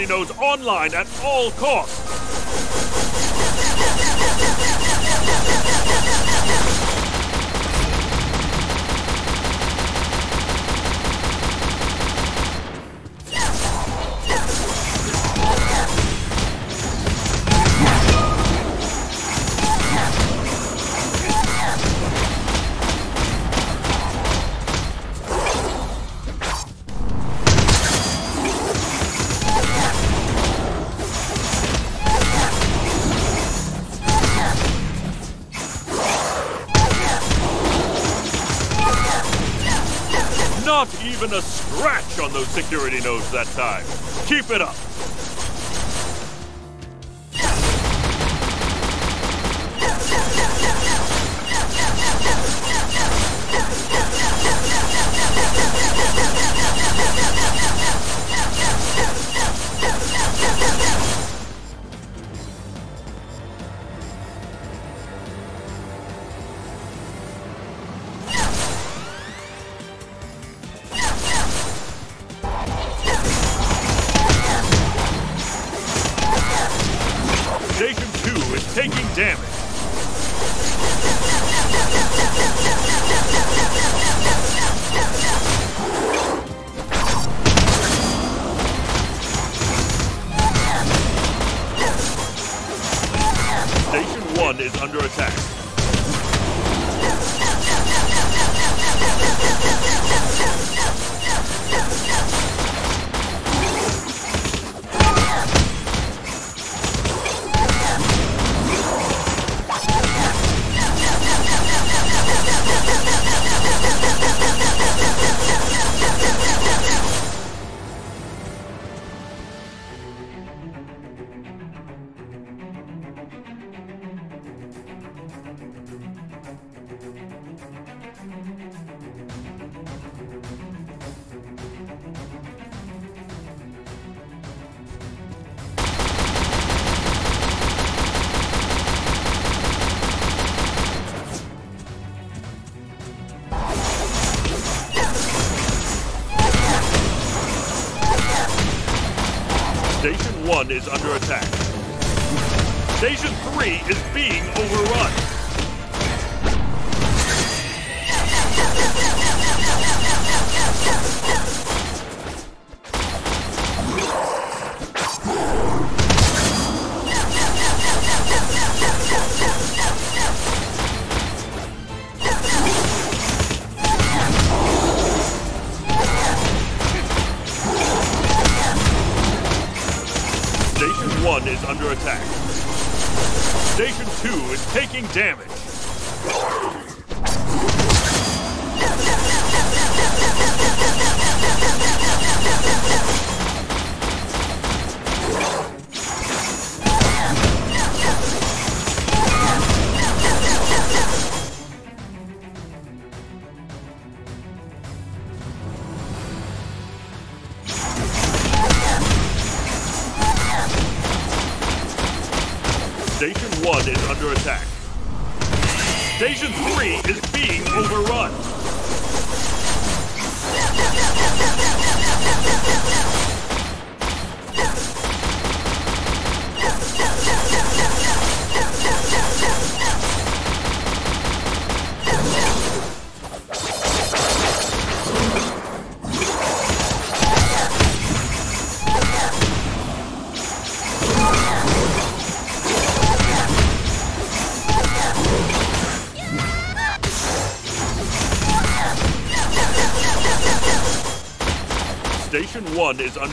Security nodes online at all costs. security nodes that time. Keep it up!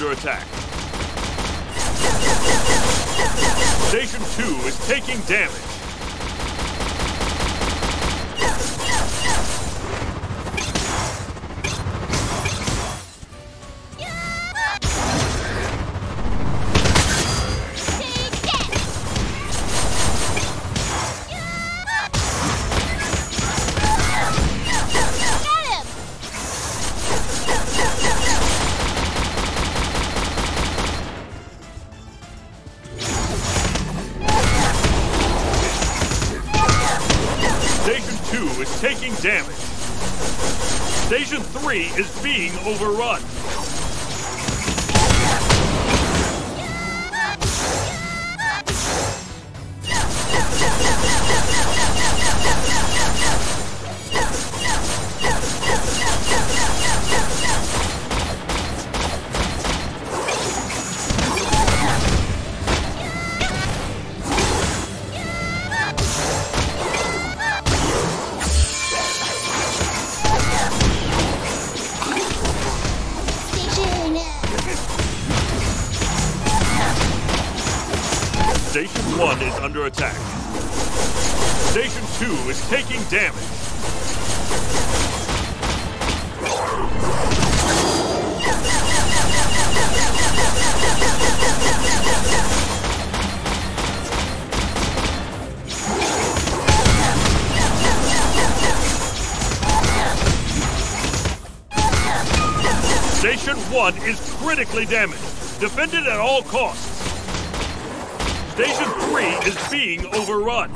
under attack. Critically damaged. Defend it at all costs. Station 3 is being overrun.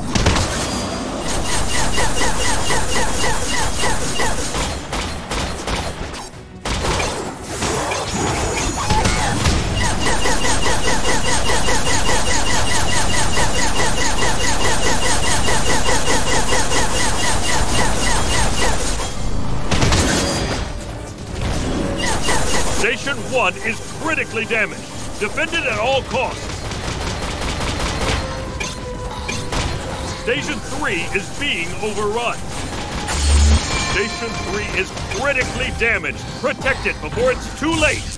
Critically damaged. Defend it at all costs. Station 3 is being overrun. Station 3 is critically damaged. Protect it before it's too late.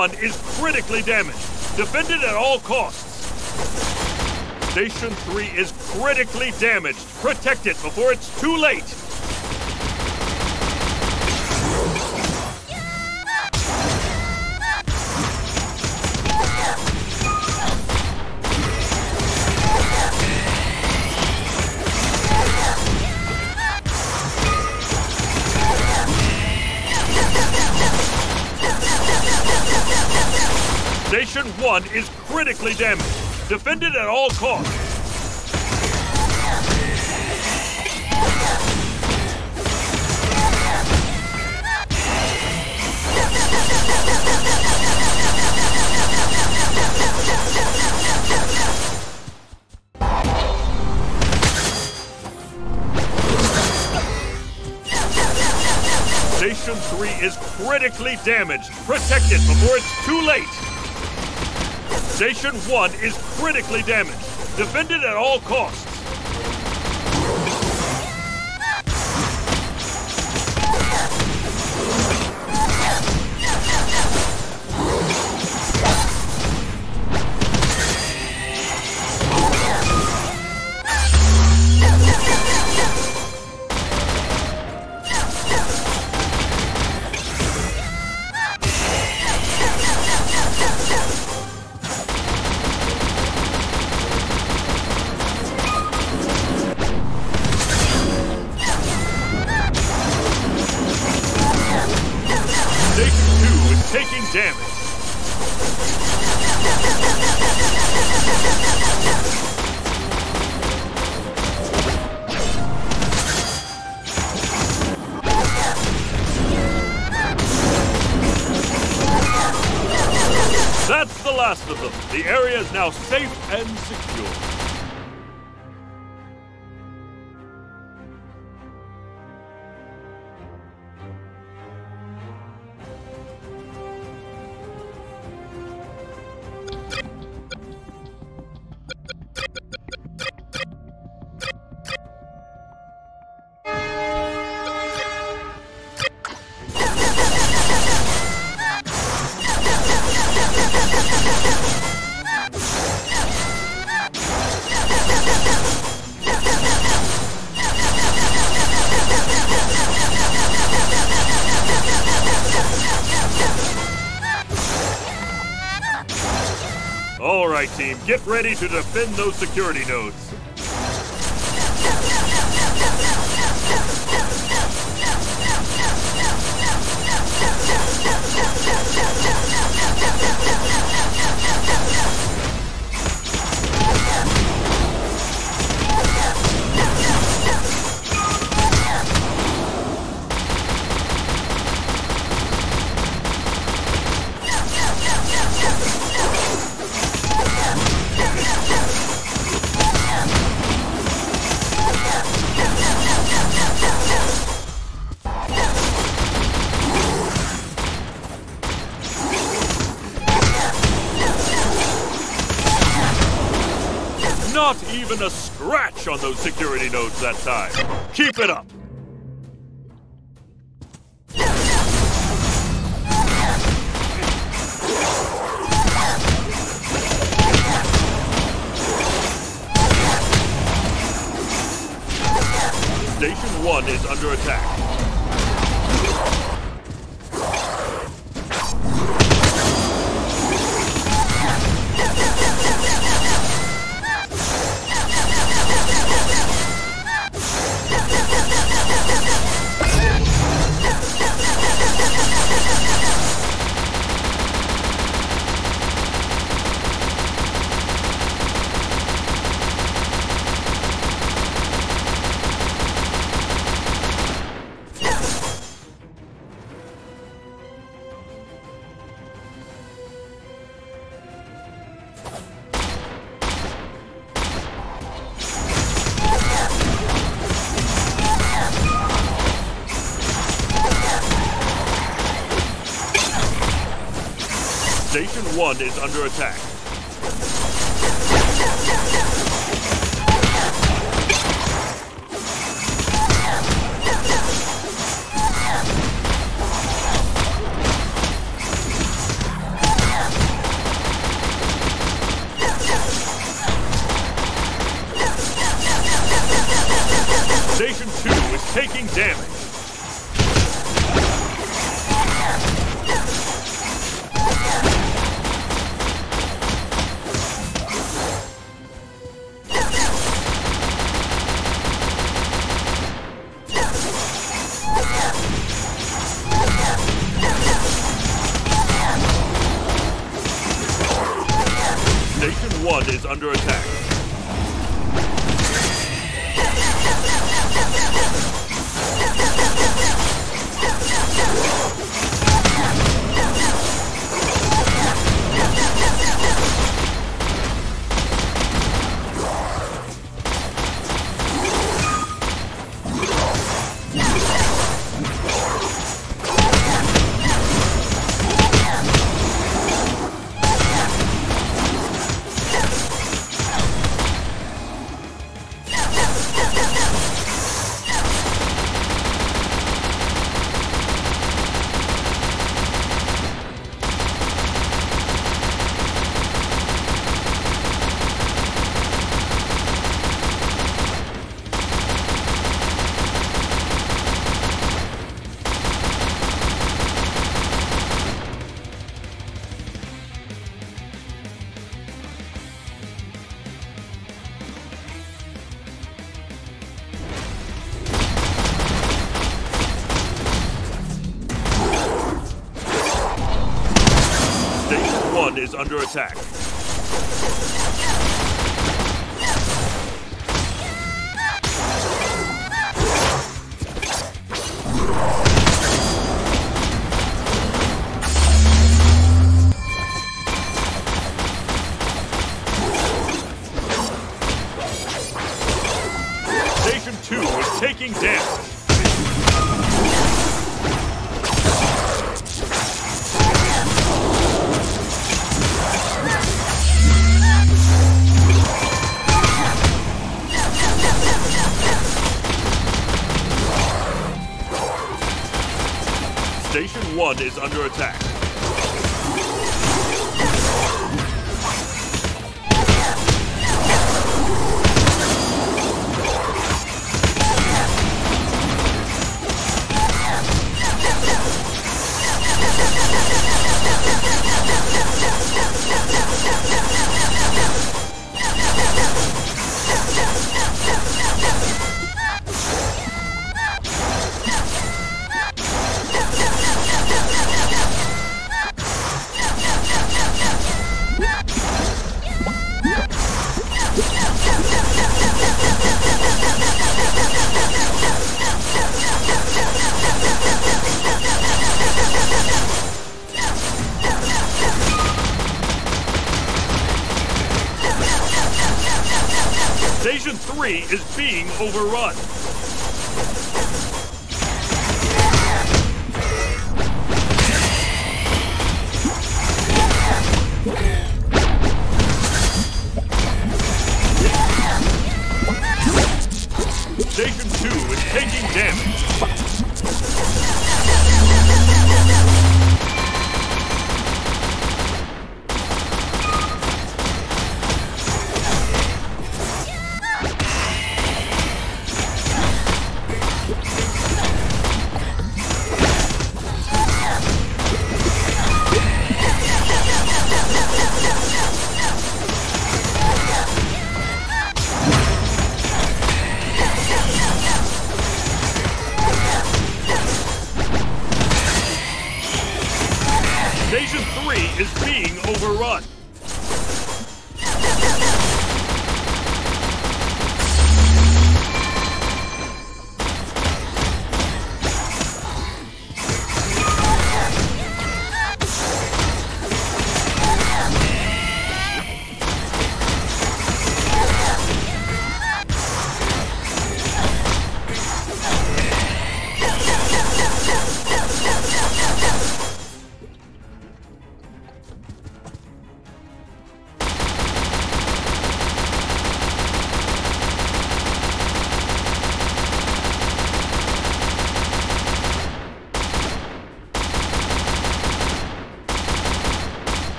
1 is critically damaged. Defend it at all costs. Station 3 is critically damaged. Protect it before it's too late. Critically damaged. Defend it at all costs. Station 3 is critically damaged. Protect it before it's too late. Station 1 is critically damaged. Defend it at all costs. Team, get ready to defend those security nodes. Those security nodes that time. Keep it up. Station 1 is under attack. Under attack. Station 3 is being overrun.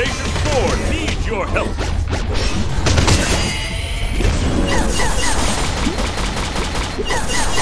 Station 4 needs your help. Station 3 is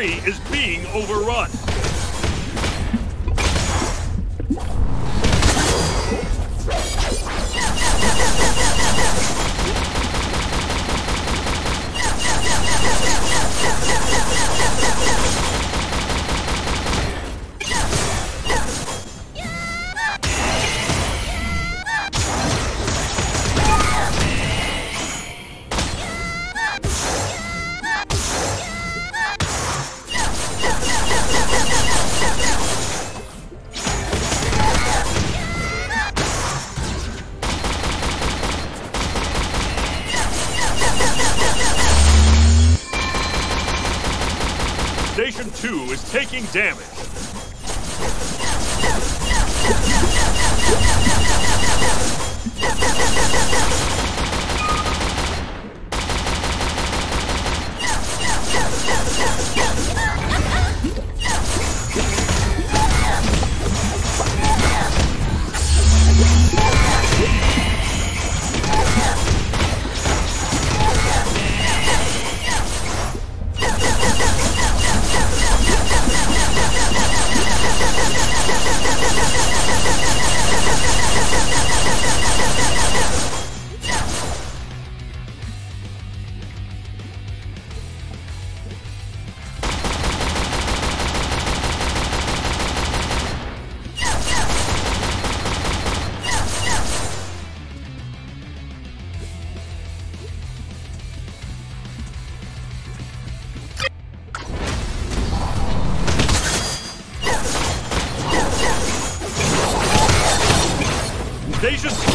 3 is being overrun.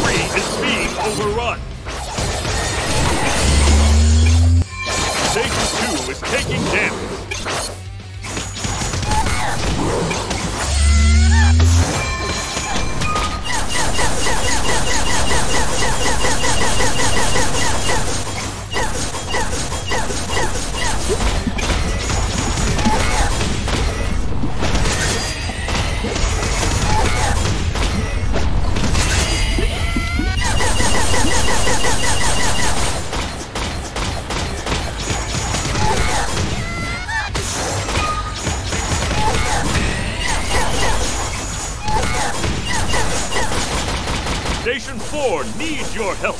3 is being overrun. Station 2 is taking damage. Your help.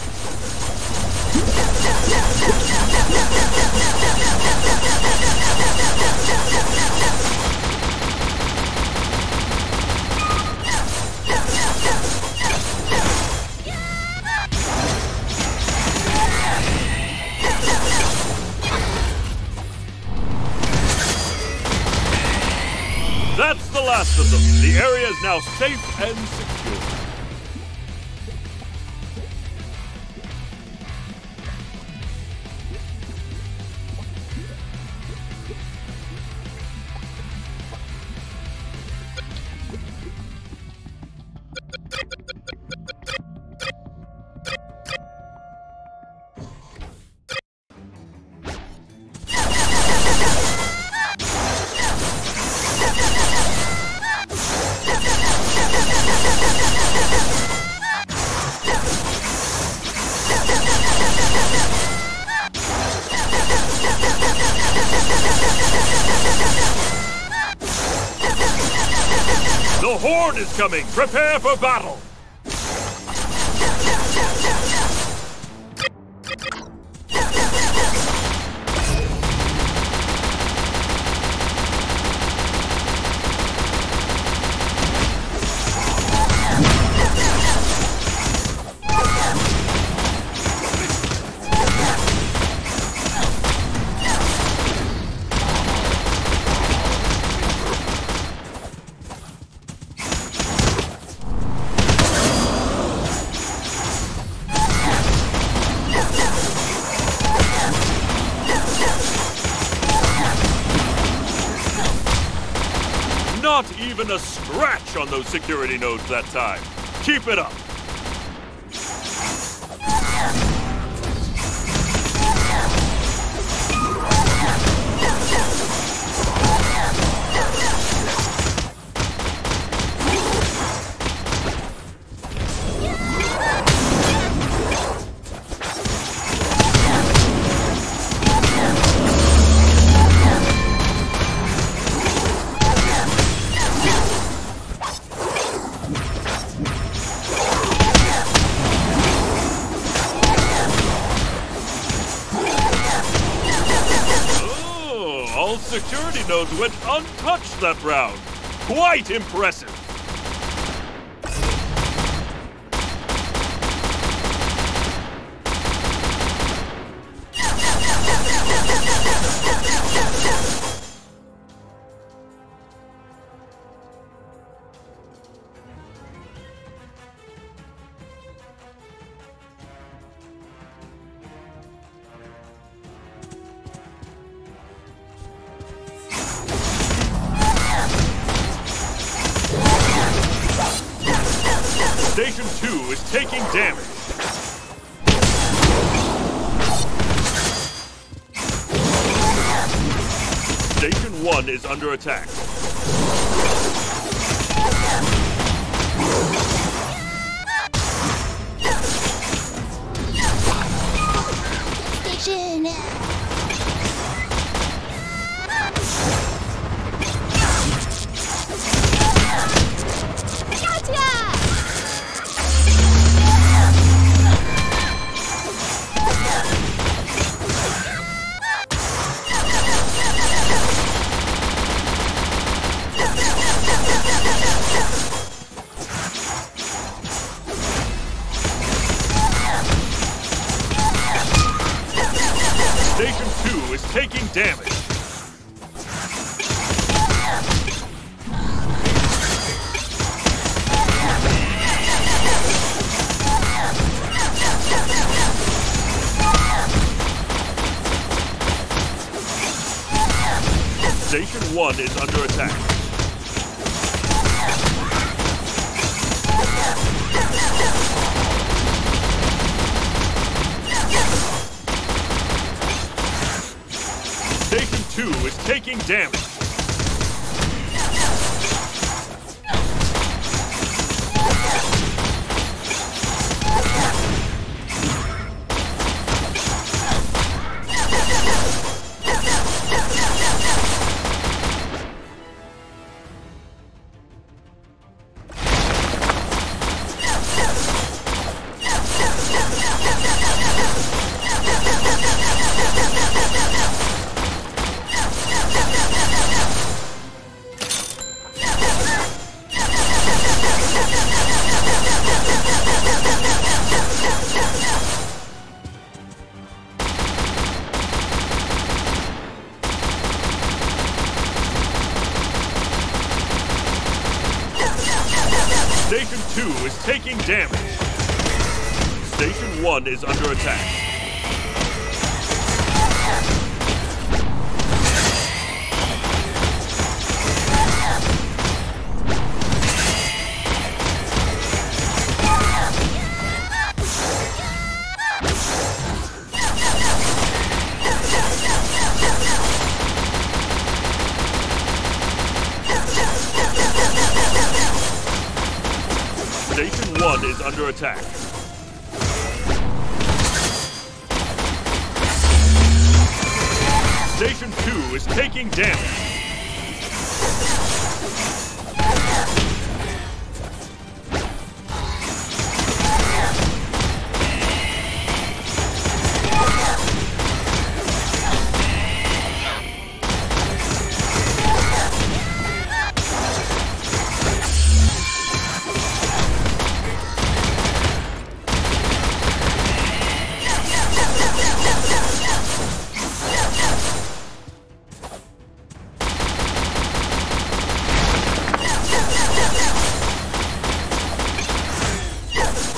That's the last of them. The area is now safe and The Horde is coming! Prepare for battle! On those security nodes that time. Keep it up. Untouched that round. Quite impressive. Station 2 is taking damage. Station 1 is under attack.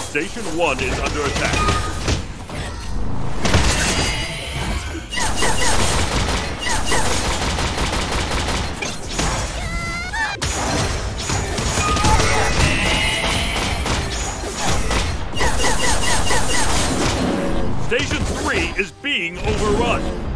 Station 1 is under attack. Station 3 is being overrun.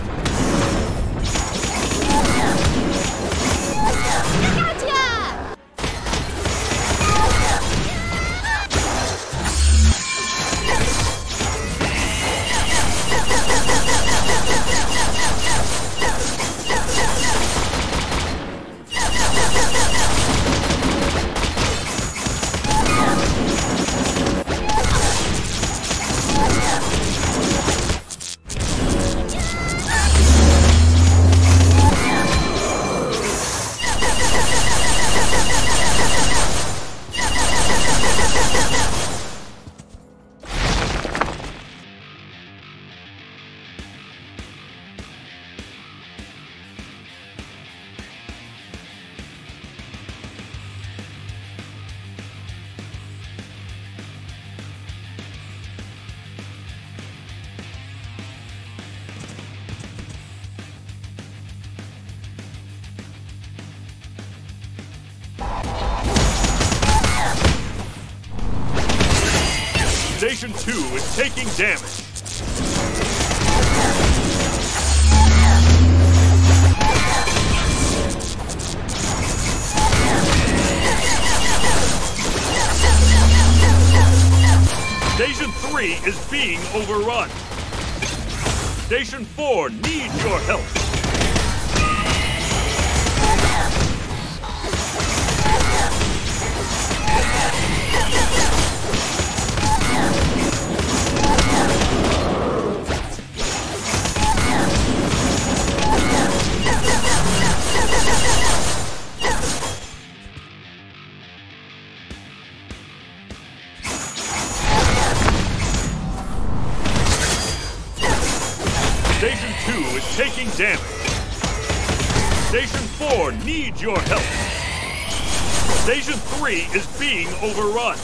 4 needs your help. Damage. Station 4 needs your help. Station 3 is being overrun.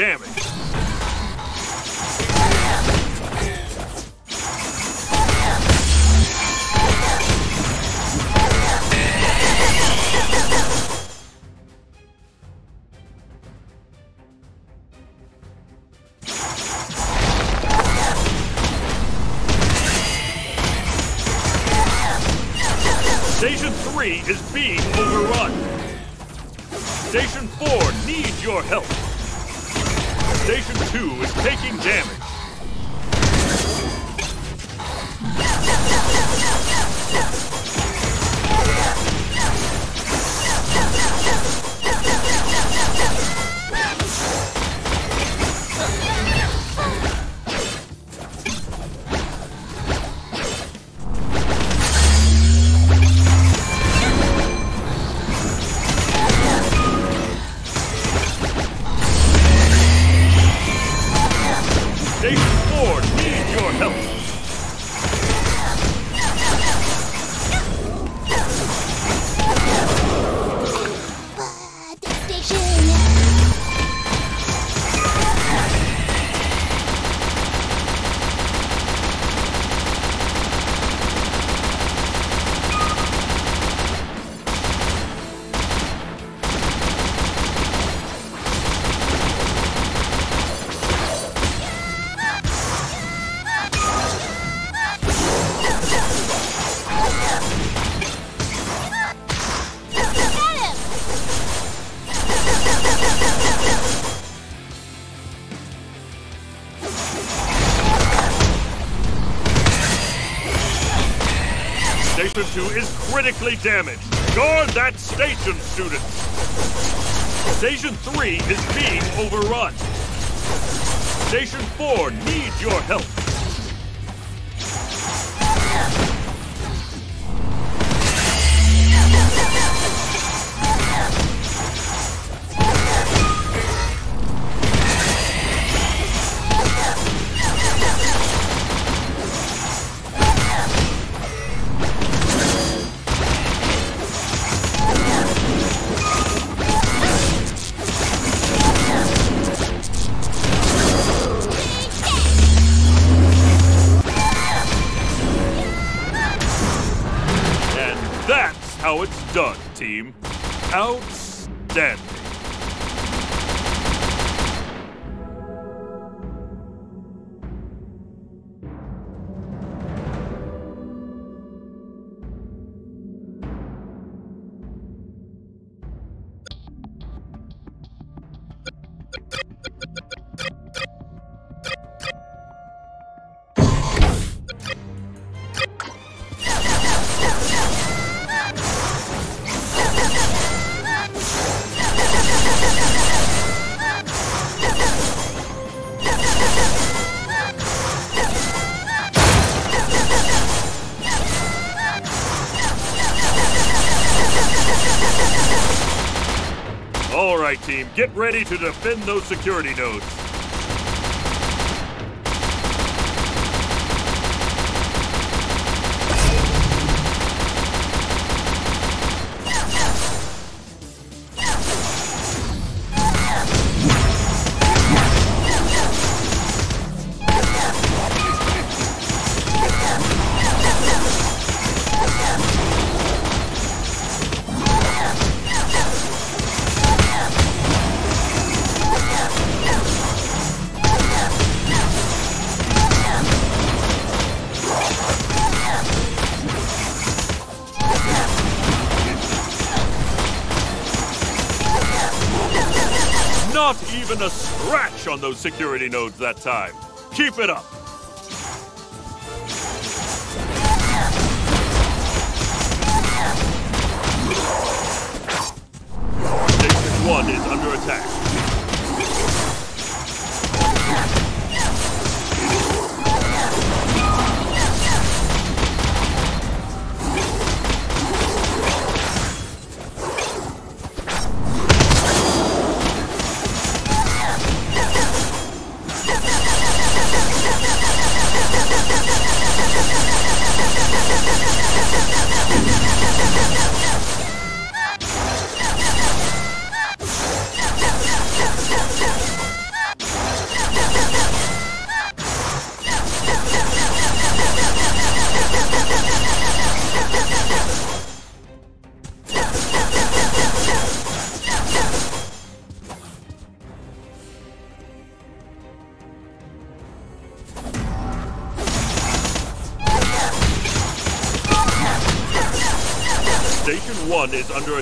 Damage. Damaged. Guard that station, students. Station 3 is being overrun. Station 4 needs your help. That's how it's done, team. Outstanding. Get ready to defend those security nodes. Those security nodes that time. Keep it up. Station 1 is under attack.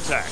1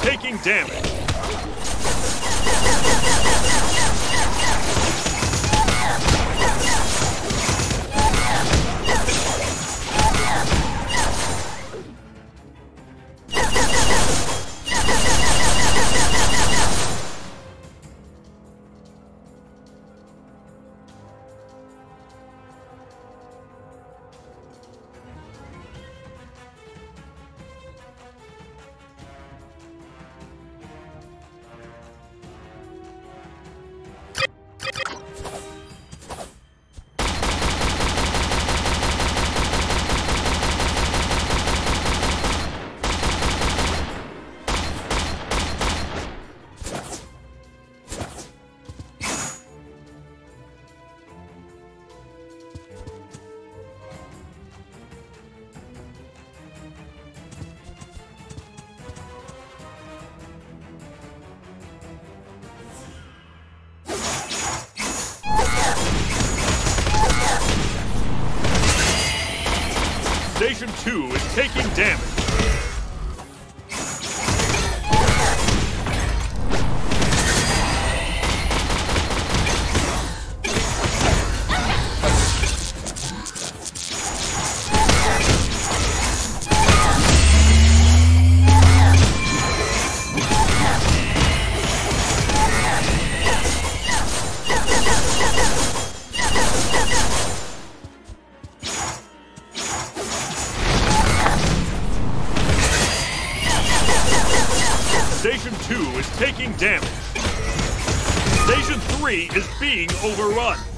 taking damage. Being overrun.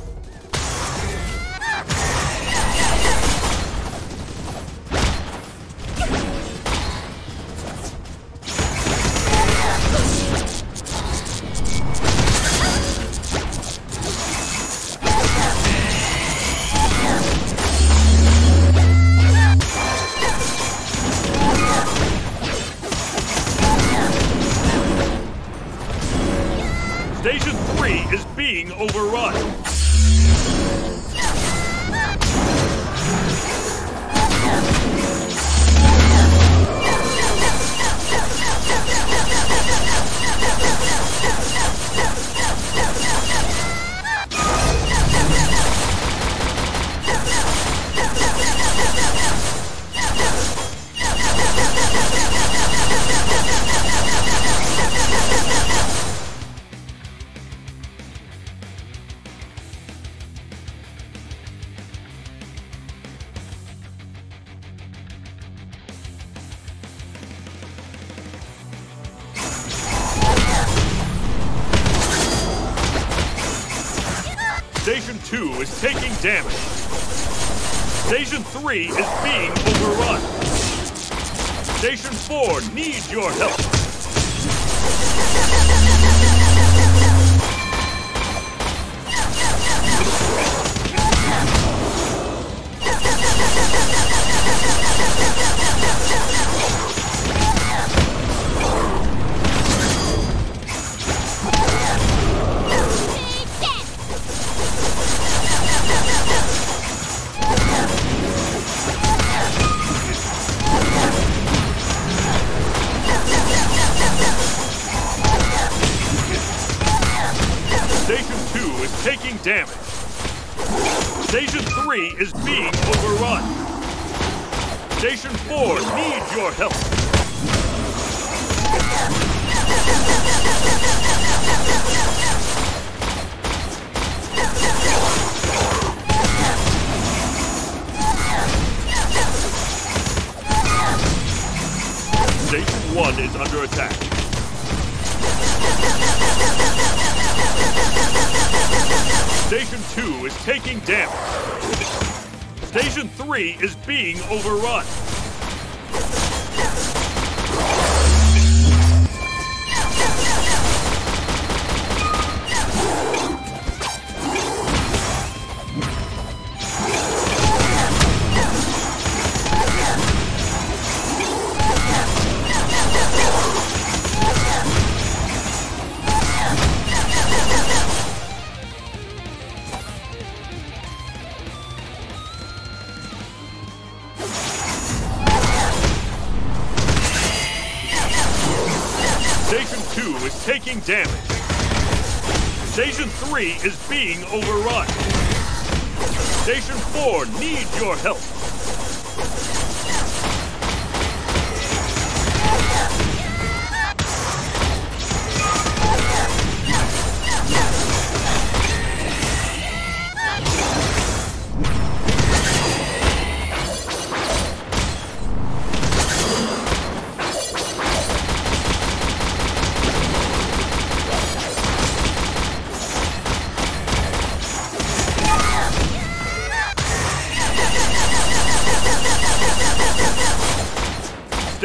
Damage. Station 3 is being overrun. Station 4 needs your help. Station 1 is under attack. Station 2 is taking damage. Station 3 is being overrun. Being overrun. Station 4 needs your help.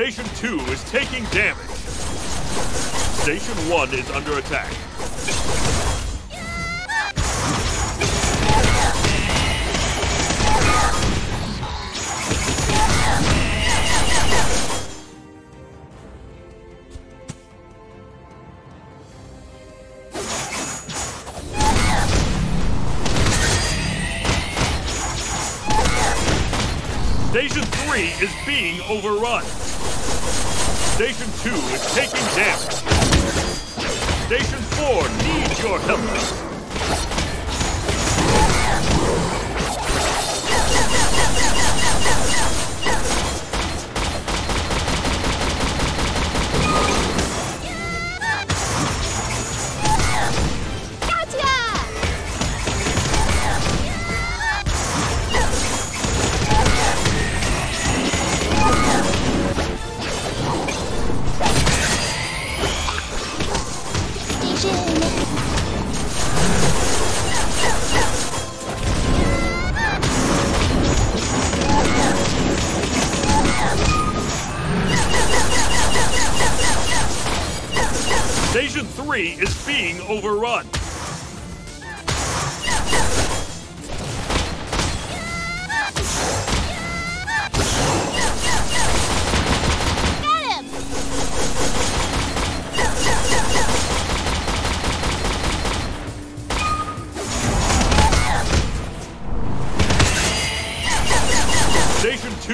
Station 2 is taking damage. Station 1 is under attack. Station 3 is being overrun. Your help.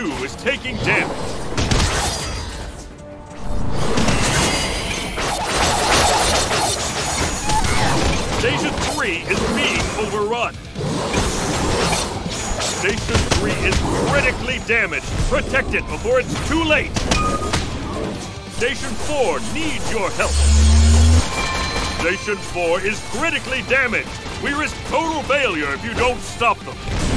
2 is taking damage. Station 3 is being overrun. Station 3 is critically damaged. Protect it before it's too late. Station 4 needs your help. Station 4 is critically damaged. We risk total failure if you don't stop them.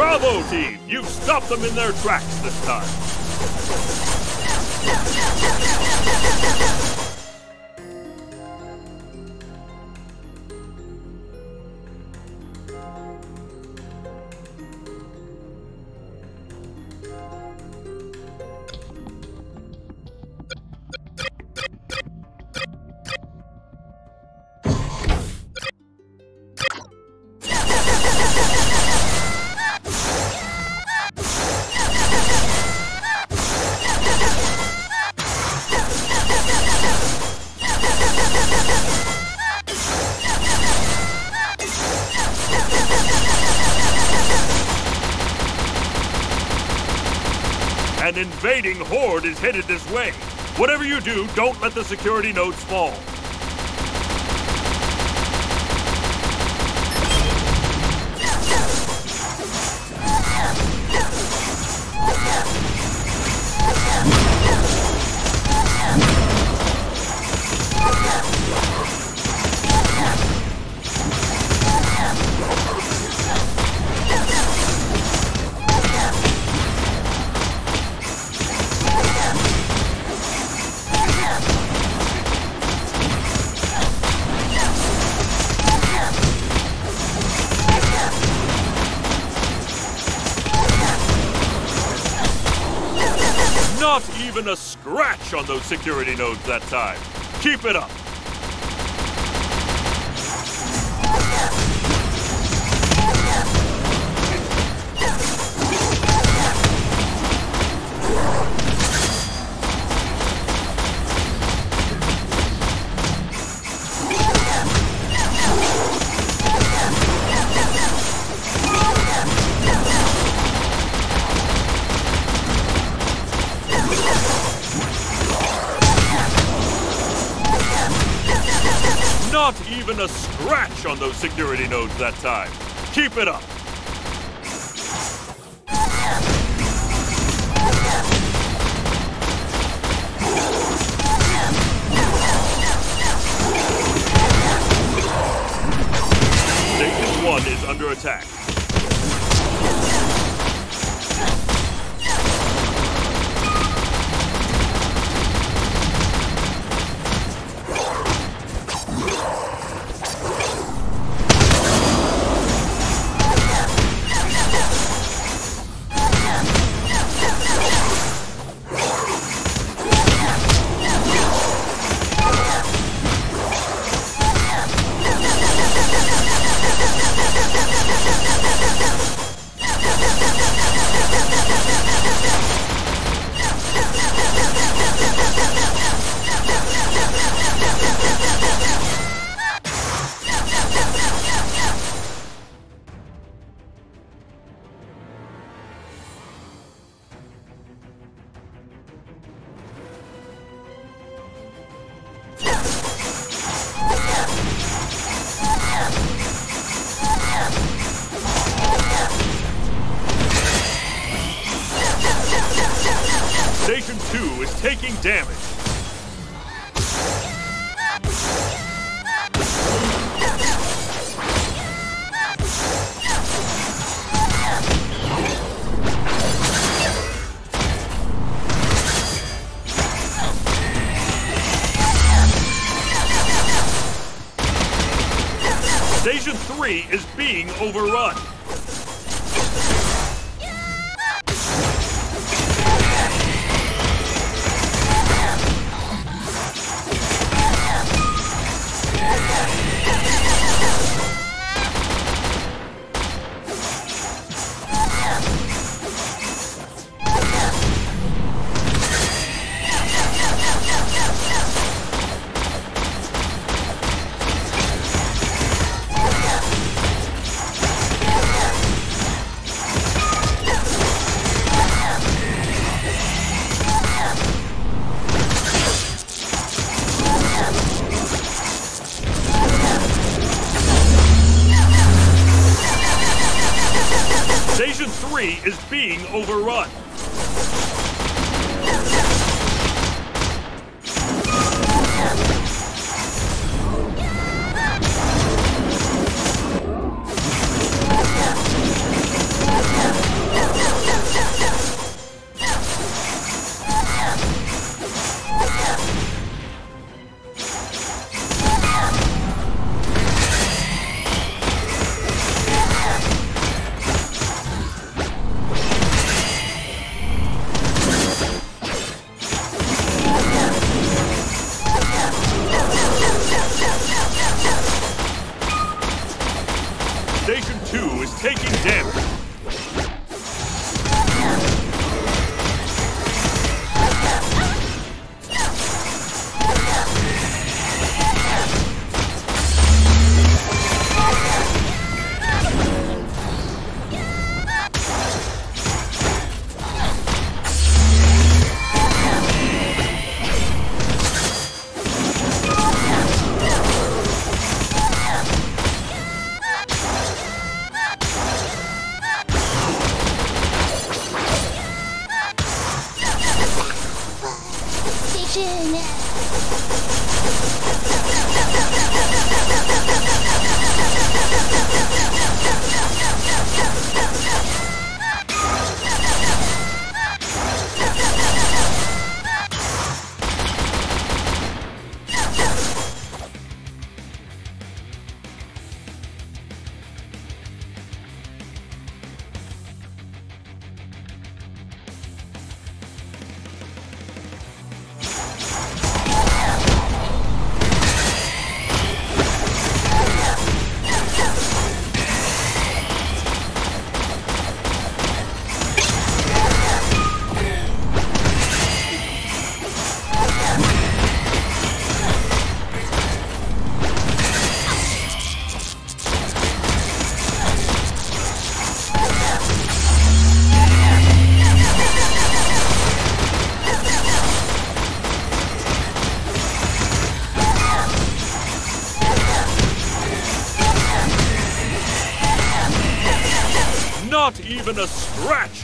Bravo! Team! You've stopped them in their tracks this time. Is headed this way. Whatever you do, don't let the security nodes fall. On those security nodes that time. Keep it up. On those security nodes that time. Keep it up.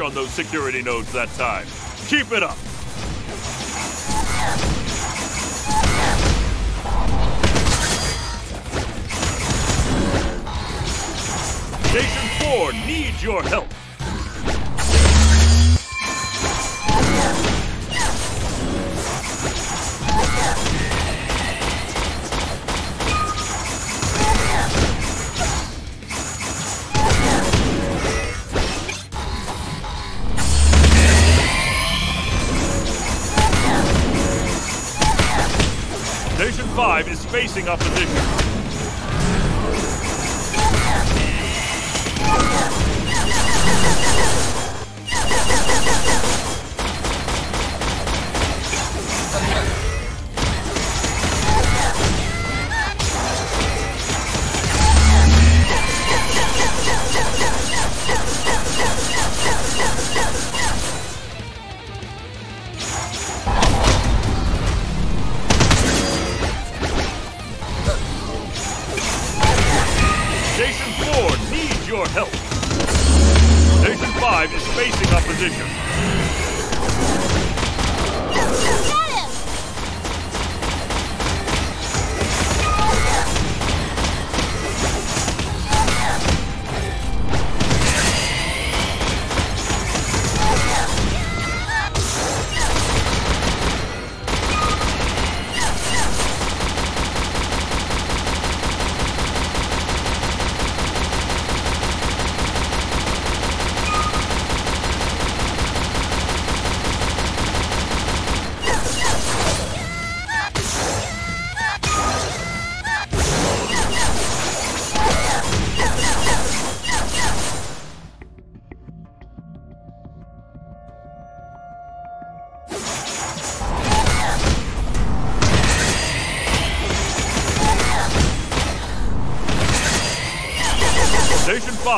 On those security nodes that time. Keep it up. Station 4 needs your help. Facing opposition.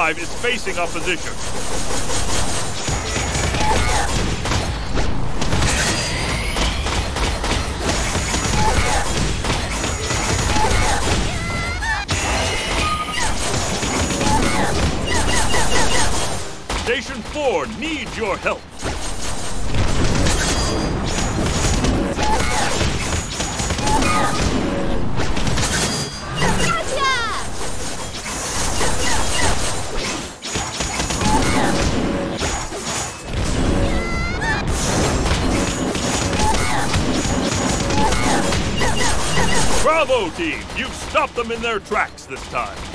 5 is facing opposition. Them in their tracks this time.